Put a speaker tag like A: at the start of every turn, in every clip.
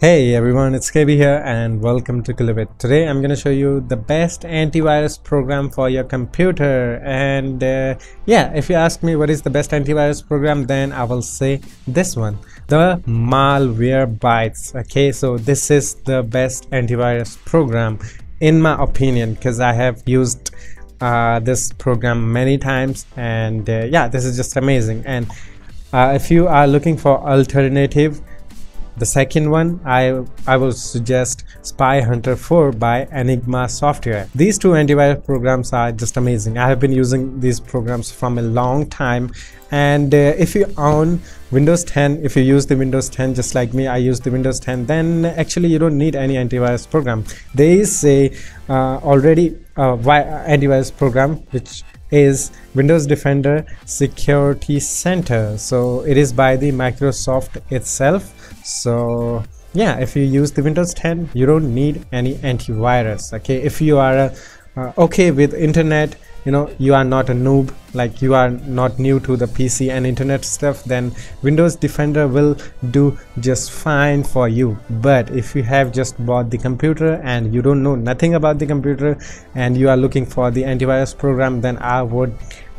A: Hey everyone, it's KB here and welcome to Kilobit. Today I'm going to show you the best antivirus program for your computer and uh, yeah, if you ask me what is the best antivirus program then I will say this one, the Malwarebytes. Okay, so this is the best antivirus program in my opinion because I have used uh, this program many times and uh, yeah, this is just amazing and uh, if you are looking for alternative the second one, I, I will suggest Spy Hunter 4 by Enigma Software. These two antivirus programs are just amazing. I have been using these programs from a long time and uh, if you own Windows 10, if you use the Windows 10 just like me, I use the Windows 10, then actually you don't need any antivirus program. There is a uh, already uh, antivirus program which is Windows Defender Security Center. So it is by the Microsoft itself. So yeah, if you use the Windows 10, you don't need any antivirus. Okay, if you are uh, okay with internet you know you are not a noob like you are not new to the pc and internet stuff then windows defender will do just fine for you. But if you have just bought the computer and you don't know nothing about the computer and you are looking for the antivirus program then i would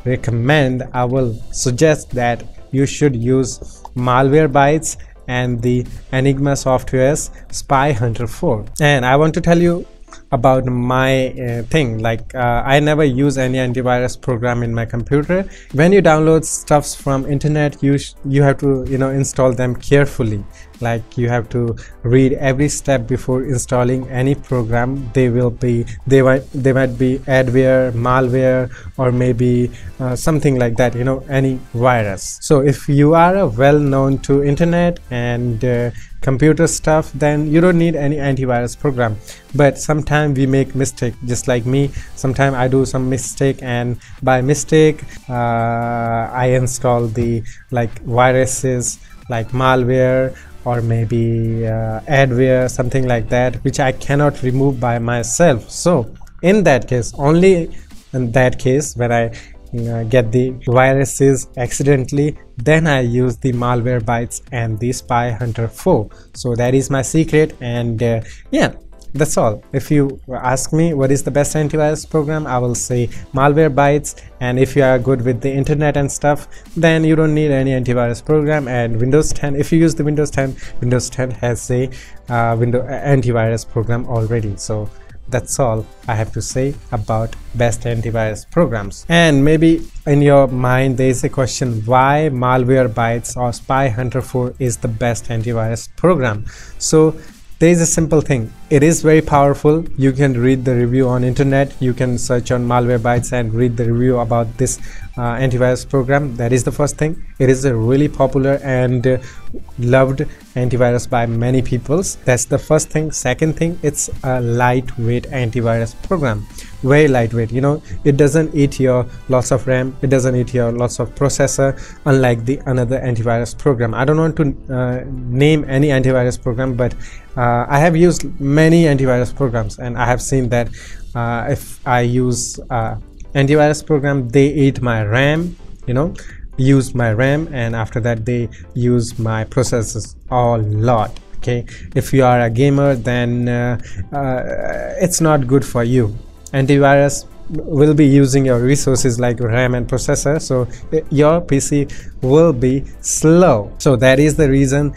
A: recommend i will suggest that you should use malwarebytes and the enigma software's spy hunter 4 and i want to tell you about my uh, thing. Like uh, i never use any antivirus program in my computer. When you download stuffs from internet you you have to you know install them carefully like you have to read every step before installing any program. They will be they might they might be adware malware or maybe uh, something like that you know any virus. So if you are well known to internet and uh, computer stuff then you don't need any antivirus program. But sometimes we make mistake just like me. Sometimes i do some mistake and by mistake uh, i install the like viruses like malware or maybe uh, adware something like that which I cannot remove by myself. So in that case only in that case when I uh, get the viruses accidentally then I use the Malwarebytes and the spy hunter 4 so that is my secret and uh, yeah that's all. If you ask me what is the best antivirus program i will say malwarebytes and if you are good with the internet and stuff then you don't need any antivirus program. And windows 10 if you use the windows 10 windows 10 has a uh, window uh, antivirus program already. So that's all i have to say about best antivirus programs. And maybe in your mind there is a question why malwarebytes or spy hunter 4 is the best antivirus program? So there is a simple thing. It is very powerful. You can read the review on internet. You can search on malwarebytes and read the review about this uh, antivirus program. That is the first thing. It is a really popular and uh, loved antivirus by many peoples. That's the first thing. Second thing it's a lightweight antivirus program. Very lightweight you know. It doesn't eat your lots of ram. It doesn't eat your lots of processor unlike the another antivirus program. I don't want to uh, name any antivirus program but uh, i have used many antivirus programs and i have seen that uh, if i use antivirus program they eat my ram you know use my ram and after that they use my processors a lot okay? If you are a gamer then uh, uh, it's not good for you. Antivirus will be using your resources like RAM and processor so your PC will be slow. So that is the reason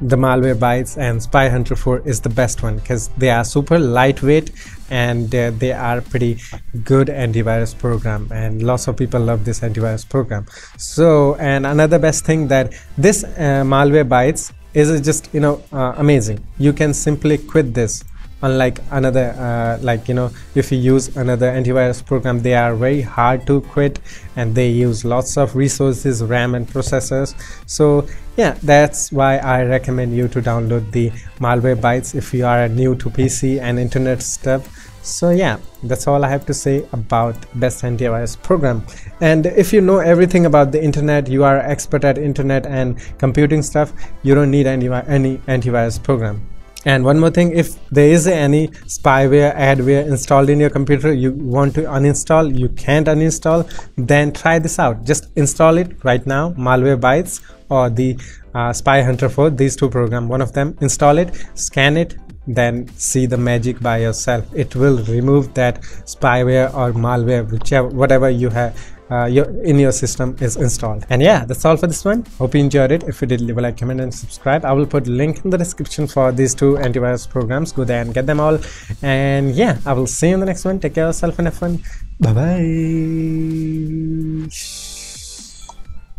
A: the Malwarebytes and spy hunter 4 is the best one because they are super lightweight and uh, they are pretty good antivirus program and lots of people love this antivirus program. So and another best thing that this uh, Malwarebytes is just you know uh, amazing. You can simply quit this unlike another uh, like you know if you use another antivirus program they are very hard to quit and they use lots of resources ram and processors. So yeah that's why i recommend you to download the malwarebytes if you are new to pc and internet stuff. So yeah that's all i have to say about best antivirus program. And if you know everything about the internet you are expert at internet and computing stuff you don't need any, any antivirus program and one more thing if there is any spyware adware installed in your computer you want to uninstall you can't uninstall then try this out. Just install it right now malwarebytes or the uh, spy hunter 4 these two programs one of them install it scan it then see the magic by yourself. It will remove that spyware or malware whichever whatever you have uh, your in your system is installed. And yeah that's all for this one. Hope you enjoyed it. If you did leave a like comment and subscribe. I will put link in the description for these two antivirus programs. Go there and get them all. And yeah i will see you in the next one. Take care of yourself and have fun. Bye bye